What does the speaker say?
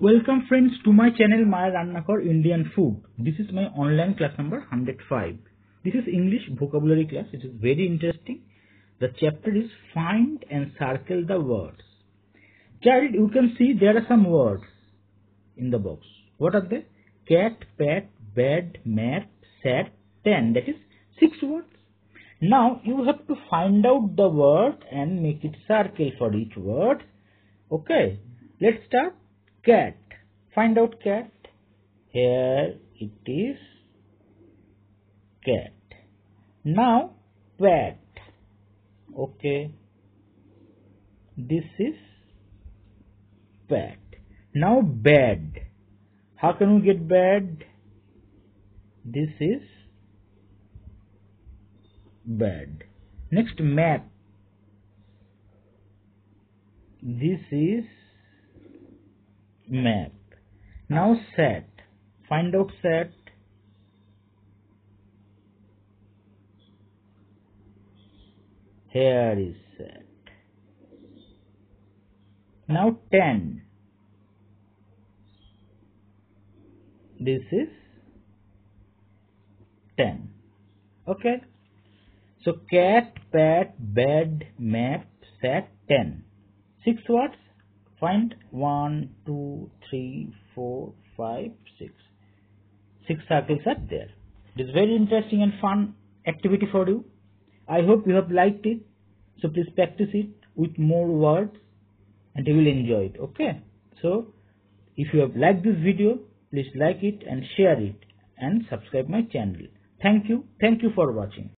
Welcome friends to my channel Maya Rannakor Indian Food. This is my online class number 105. This is English vocabulary class. It is very interesting. The chapter is find and circle the words. Child, you can see there are some words in the box. What are they? Cat, pet, bed, map, sat, ten. That is six words. Now you have to find out the word and make it circle for each word. Okay. Let's start cat. Find out cat. Here it is cat. Now pet. Okay. This is pet. Now bed. How can we get bed? This is bed. Next map. This is map. Now set. Find out set. Here is set. Now 10. This is 10. Okay. So cat, pet, bed, map, set, 10. Six words. Find one, two, three, four, five, six. Six circles are there. It is very interesting and fun activity for you. I hope you have liked it. So please practice it with more words and you will enjoy it. Okay. So if you have liked this video, please like it and share it and subscribe my channel. Thank you. Thank you for watching.